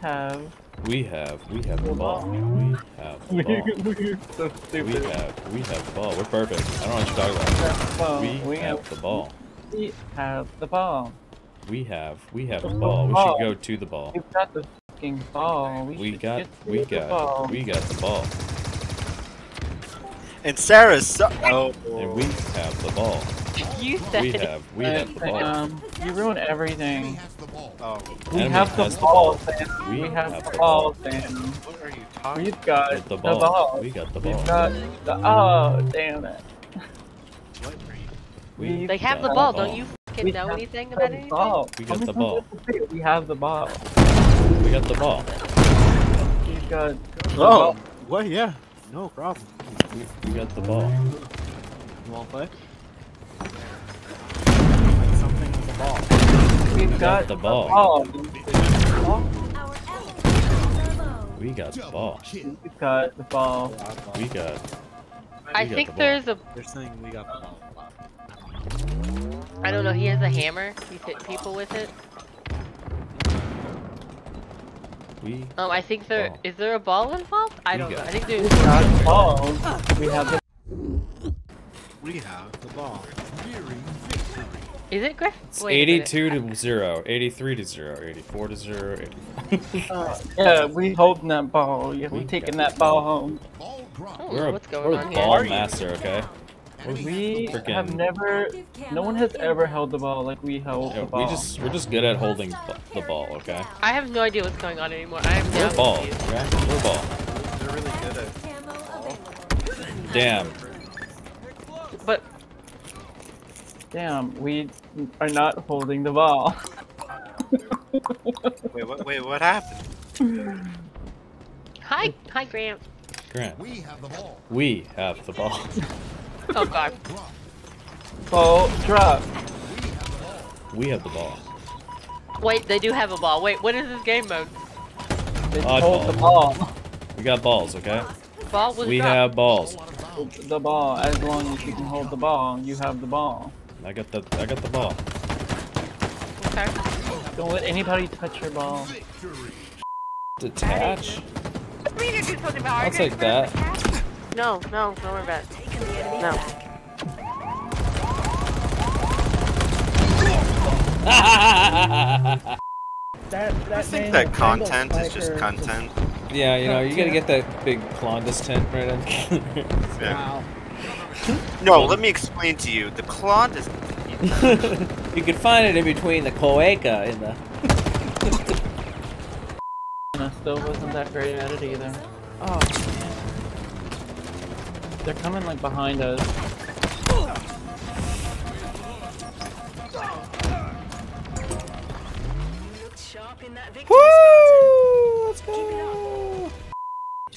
have. We have, we have the ball. We have the We, ball. we're so We have, we have the ball. We're perfect. I don't know what you're talking about. Well, We we have have the ball. we have the ball. We have, we have The the ball. We should go to the ball. We've got the fucking ball. We, We got, get to we the got, ball. we got the ball. And Sara's so- oh. And we oh. have the ball. You said We it. have, we have the ball. Um, you ruin Enemy everything. has the ball. Oh, We have the has the ball, ball. We We have have the the ball, ball. Sam. what are you talking? We've got With the the ball. ball. We got the ball. We've got the. Oh, damn it. What are you? We They have the got ball. Don't you fucking We know anything about anything? ball. We got the ball. do I have to say it? We have the ball. We got the ball. We've got. the Oh, ball. what? Yeah, no problem. We, we got the ball. You want to play? We've got got the ball. ball. We got the Double ball. kill. We've got the ball. We got. I got think the ball. there's a. They're saying we got the ball. I don't know. He has a hammer. He's hit people with it. We. Um, I think there Ball. is there a ball involved. I We don't know. got I think We've there's. got the ball. We have the. We have the ball. Nearing victory. Is it Griff? It's Wait 82 to 0, 83 to 0, 84 to 0. 80. Yeah, we holding that ball. Yeah, we We taking that ball home. Ball drop. Oh, We're a, what's going we're on a here? ball Are master, okay? We has the ball. have never. No one has ever held the ball like we held Yeah, the ball. we just we're just good at holding the ball, okay? I have no idea what's going on anymore. I am We're ball, confused. okay? We're ball. They're really good at. Damn. But Damn, we are not holding the ball. Wait, what? Wait, what happened? hi, hi, Grant. Grant, We have the ball. we have the ball. Oh God. Ball drop. We have the ball. Wait, they do have a ball. Wait, what is this game mode? They Oddball. hold the ball. We got balls, okay? Ball was We dropped. have balls. Ball out of bounds. The ball. As long as you can hold the ball, you have the ball. I got the I got the ball. Okay. Don't let anybody touch your ball. Victory. Detach? Me to do something about I'll take that. No, no, don't worry about it. No. That, that I think that content is just content. yeah, you know, you gotta get that big Klondus tent right in. Yeah. No, let me explain to you. The Klond is. you can find it in between the cloaca and the. And I still wasn't that great at it either. Oh. They're coming like behind us. Woo! Let's go!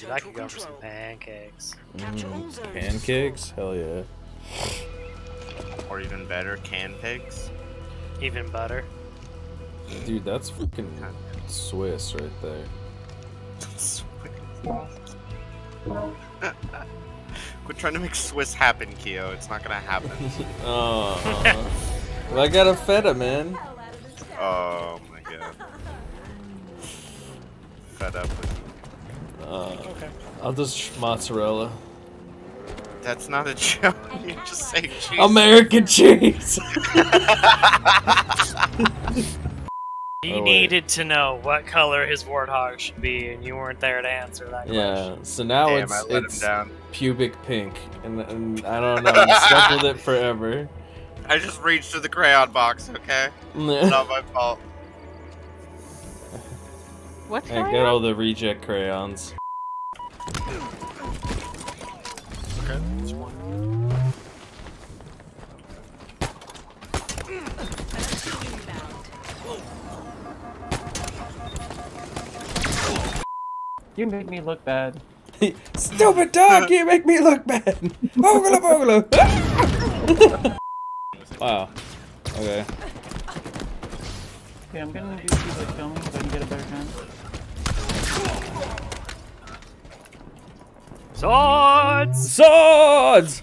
Dude, I could go for some pancakes. Mm, pancakes? Hell yeah. Or even better, canned pigs. Even butter. Dude, that's fucking Swiss right there. Swiss. Quit trying to make Swiss happen, Keyo. It's not gonna happen. Oh. well, I got a feta, man. oh my god. Fed up with Uh, I'll just mozzarella. That's not a joke. You just say cheese. American cheese! He Oh, needed to know what color his warthog should be, and you weren't there to answer that yeah, question. so now Damn, it's it's down. pubic pink, and, and I don't know, I'm stuck with it forever. I just reached for the crayon box, okay? It's not my fault. What's And going get all the reject crayons. Okay, that's one. You make me look bad. Stupid dog, you make me look bad. Bogula bogula. wow. Okay. Okay, I'm gonna do people filming so I can get a better time. Swords! Swords!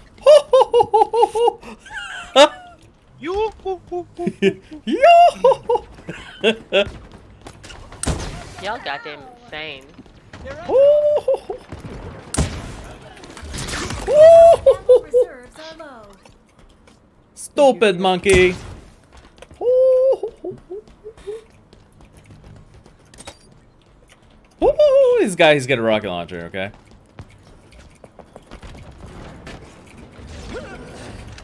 You. Yo! Y'all goddamn insane. Reserves are low. Stupid monkey. This guy, he's got a rocket launcher, okay?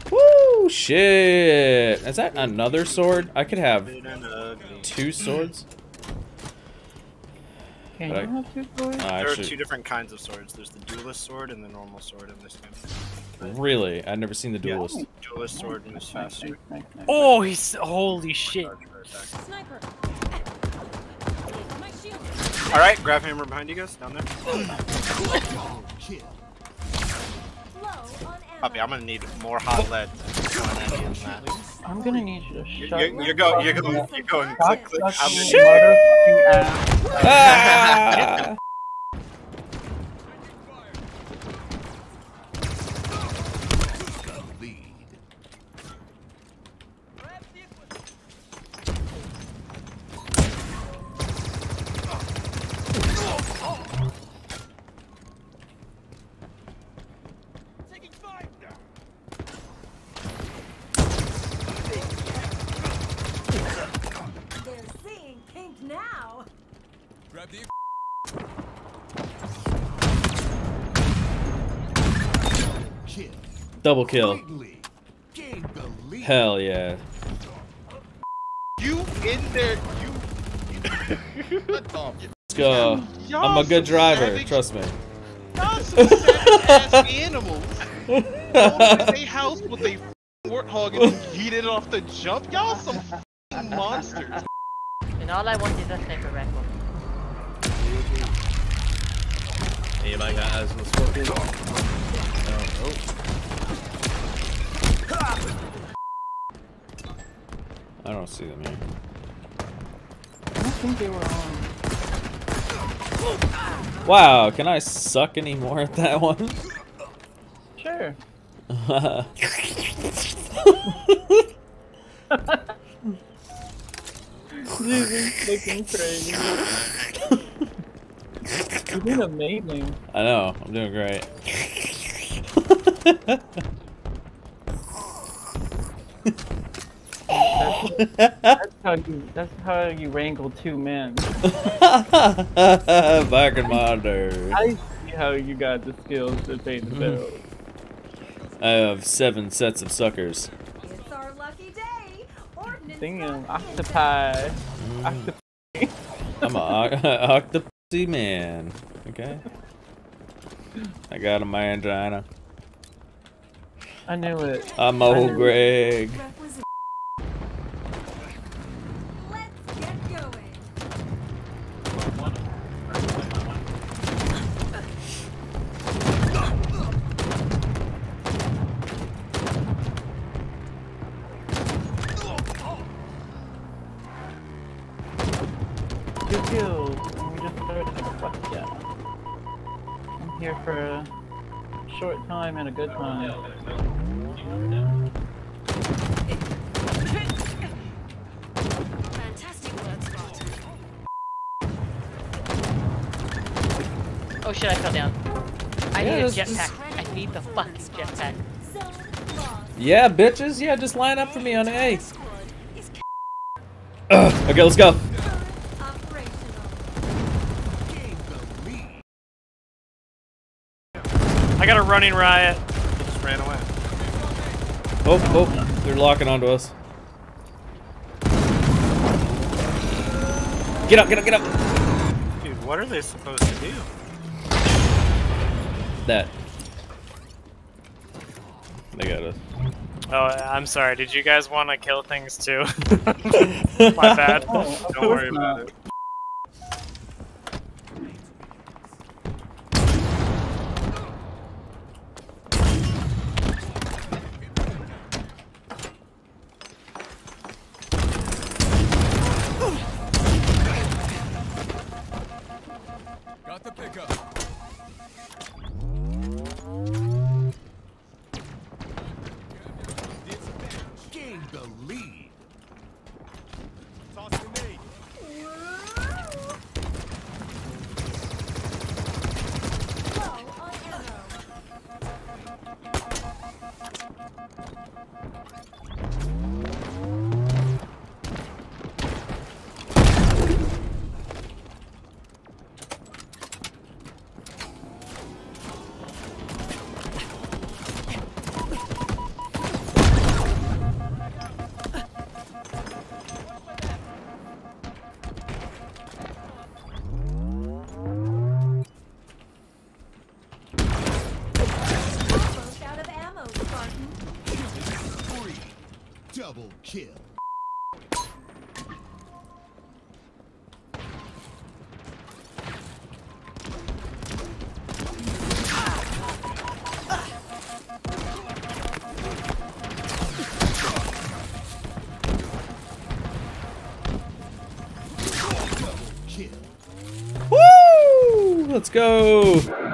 Woo, shit. Is that another sword? I could have two swords. Can But I- have two swords? Uh, There are two different kinds of swords. There's the duelist sword and the normal sword in this game. really? I've never seen the duelist. Yeah. Duelist sword moves Nice, faster. Oh, he's holy shit! Charge for attack. Sniper. All right, grab hammer behind you guys down there. Double kill. Low on ammo. Puppy, I'm gonna need more hot lead. On any of that. I'm gonna need you to You're, shut you're, you're going, you're going, you're going. Stop Click, click. sucking I'm your motherfucking ass. Ah! The lead. They're seeing pink now. Kill. Double kill. Big lead. Gain the lead. Hell yeah. You in there, you. Let's go. I'm a good driver, trust me. Y'all some savage ass animals. They house with a warthog and yeet it off the jump. Y'all some monsters. And all I want is a sniper rifle. Anybody got eyes on the scorpion? I don't see them here. I don't think they were on. Wow, can I suck any more at that one? Sure. This is looking crazy. You're doing amazing. I know, I'm doing great. That's how you. That's how you wrangle two men. Back in my day. I see how you got the skills to pay the bills. I have seven sets of suckers. It's our lucky day. Ordnance Damn, got hit. octopi. Octopi. Mm. I'm a octopusy man. Okay. I got a mangina. I knew it. I'm old Greg. Requisite. Here for a short time and a good time. Fantastic work, Spartan. Oh shit, I fell down. I Yeah, need a that's just- jetpack. I need the fucking jetpack. Yeah, bitches. Yeah, just line up for me on A. Squad Ugh, okay, let's go. operational. Gain the lead. I got a running riot. He just ran away. Oh, oh, they're locking onto us. Get up, get up, get up. Dude, what are they supposed to do? That. They got us. Oh, I'm sorry. Did you guys want to kill things too? My bad. Don't worry about it. Kill. Let's go.